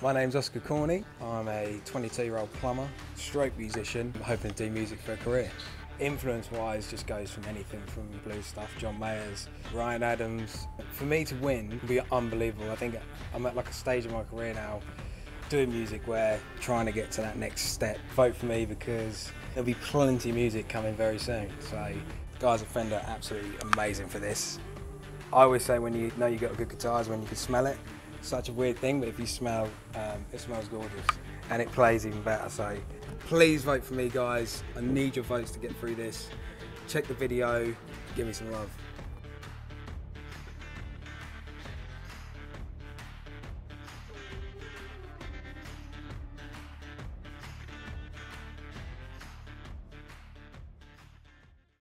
My name's Oscar Corney. I'm a 22 year old plumber, stroke musician, hoping to do music for a career. Influence wise, just goes from anything from blues stuff, John Mayers, Ryan Adams. For me to win would be unbelievable. I think I'm at like a stage in my career now doing music where trying to get to that next step. Vote for me because there'll be plenty of music coming very soon. So, guys at Fender, absolutely amazing for this. I always say when you know you've got a good guitar is when you can smell it. Such a weird thing, but if you smell, um, it smells gorgeous and it plays even better. So please vote for me, guys. I need your votes to get through this. Check the video, give me some love.